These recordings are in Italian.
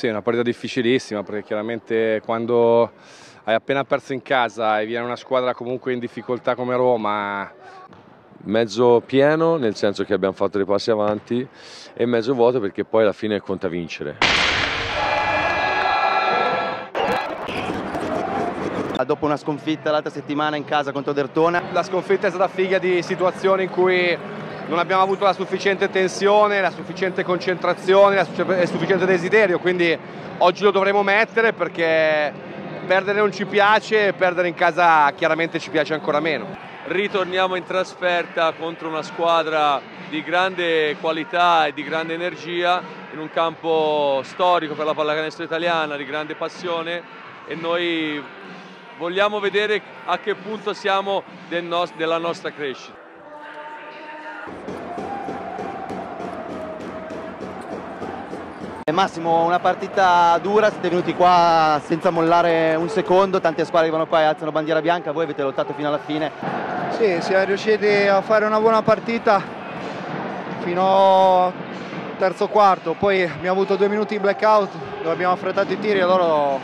Sì, è una partita difficilissima perché chiaramente quando hai appena perso in casa e viene una squadra comunque in difficoltà come Roma mezzo pieno nel senso che abbiamo fatto dei passi avanti e mezzo vuoto perché poi alla fine conta vincere. Dopo una sconfitta l'altra settimana in casa contro Dertona. La sconfitta è stata figlia di situazioni in cui non abbiamo avuto la sufficiente tensione, la sufficiente concentrazione, il sufficiente desiderio, quindi oggi lo dovremo mettere perché perdere non ci piace e perdere in casa chiaramente ci piace ancora meno ritorniamo in trasferta contro una squadra di grande qualità e di grande energia in un campo storico per la pallacanestro italiana, di grande passione e noi vogliamo vedere a che punto siamo del nos della nostra crescita. Massimo, una partita dura, siete venuti qua senza mollare un secondo, tante squadre arrivano qua e alzano bandiera bianca, voi avete lottato fino alla fine. Sì, siamo riusciti a fare una buona partita fino al terzo quarto, poi abbiamo avuto due minuti di blackout dove abbiamo affrettato i tiri e loro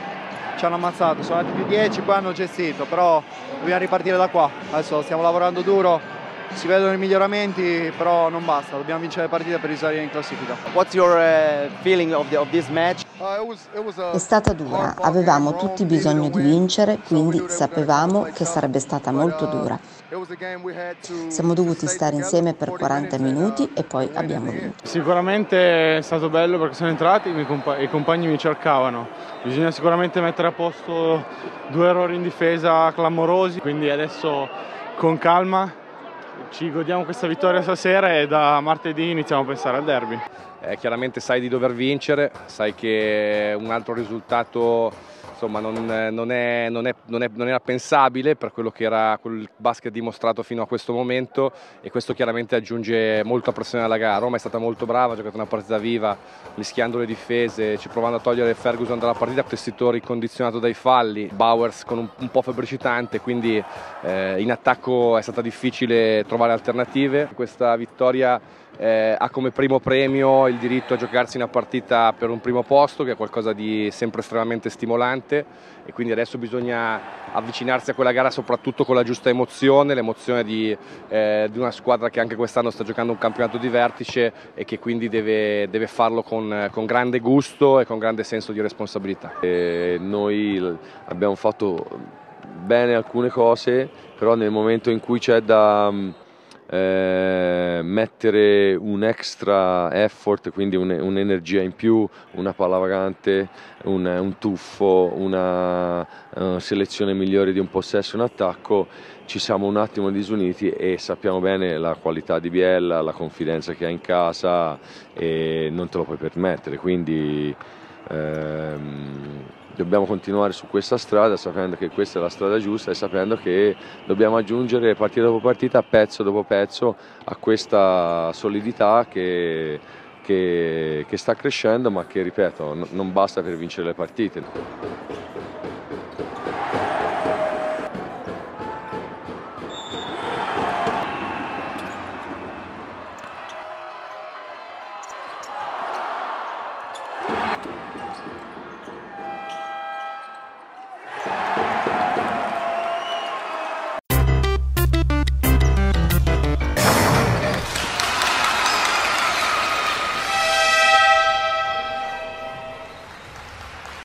ci hanno ammazzato, sono andati più 10, poi hanno gestito, però dobbiamo ripartire da qua, adesso stiamo lavorando duro, si vedono i miglioramenti, però non basta, dobbiamo vincere le partite per risalire in classifica. What's your uh, feeling of, the, of this match? Uh, È stata dura, avevamo tutti bisogno di vincere, quindi sapevamo che sarebbe stata molto dura. Siamo dovuti stare insieme per 40 minuti e poi abbiamo vinto. Sicuramente è stato bello perché sono entrati e i compagni mi cercavano. Bisogna sicuramente mettere a posto due errori in difesa clamorosi, quindi adesso con calma ci godiamo questa vittoria stasera e da martedì iniziamo a pensare al derby. Eh, chiaramente sai di dover vincere, sai che un altro risultato insomma, non, non, è, non, è, non, è, non, era pensabile per quello che era quel basket dimostrato fino a questo momento e questo chiaramente aggiunge molta pressione alla gara. Roma è stata molto brava, ha giocato una partita viva, mischiando le difese, ci provando a togliere Ferguson dalla partita, Tessitore condizionato dai falli, Bowers con un, un po' febbricitante, quindi eh, in attacco è stata difficile trovare alternative. Questa vittoria eh, ha come primo premio il diritto a giocarsi una partita per un primo posto, che è qualcosa di sempre estremamente stimolante e quindi adesso bisogna avvicinarsi a quella gara soprattutto con la giusta emozione, l'emozione di, eh, di una squadra che anche quest'anno sta giocando un campionato di vertice e che quindi deve, deve farlo con, con, grande gusto e con grande senso di responsabilità. E noi abbiamo fatto bene alcune cose, però nel momento in cui c'è da eh, mettere un extra effort, quindi un'energia in più, una palla vagante, un, un tuffo, una uh, selezione migliore di un possesso in attacco, ci siamo un attimo disuniti e sappiamo bene la qualità di Biella, la confidenza che ha in casa e non te lo puoi permettere, quindi ehm, dobbiamo continuare su questa strada sapendo che questa è la strada giusta e sapendo che dobbiamo aggiungere partita dopo partita, pezzo dopo pezzo a questa solidità che, che, che sta crescendo ma che ripeto non basta per vincere le partite.